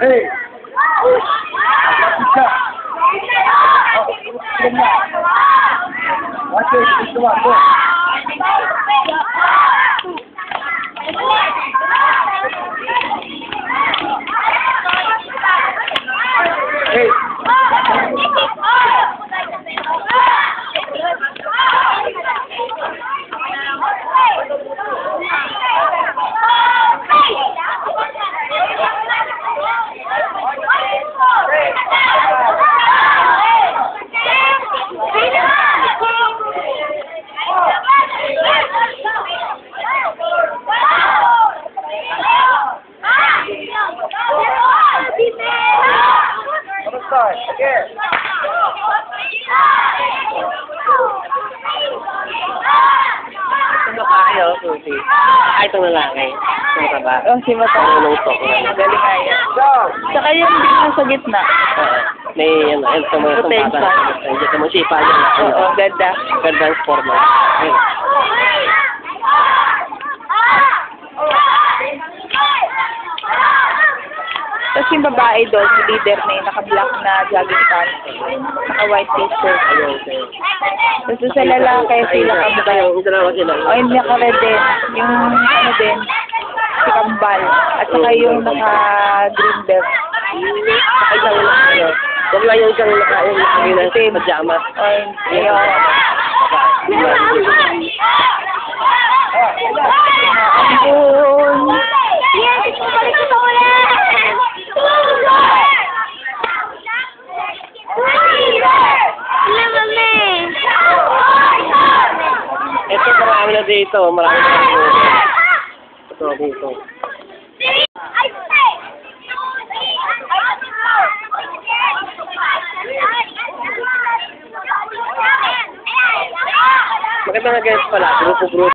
Hey! Oh, come on, come on. Watch it, come on, come on. Kamusta? Sige. Itong babae, oh, Susi. Ay, itong lalaki. Itong babae. Oh, si Mata. Magaling nga yan. Go! Saka yung bigla sa gitna. Oo. May, ano, ano, ito itong Potential. bata. Ito mo, sipa yan. Oo, ganda. Gandang forma. Ayun. Tapos yung babae doon, yung leader na yung naka-black na jogging pants. Naka-white t-shirt. Ayun, ayun. Tapos sa lalaki, sila Ayun, kambal. O yung naka-red din. Yung ano din, si kambal. At saka yung naka-green belt. Ay, isang, ano, Huwag lang yung isang naka, yung nakagin na Itim. pajama. O yung, marami na dito. Marami na dito. Ito, dito. Maganda nga ganito pala. Grupo-grupo.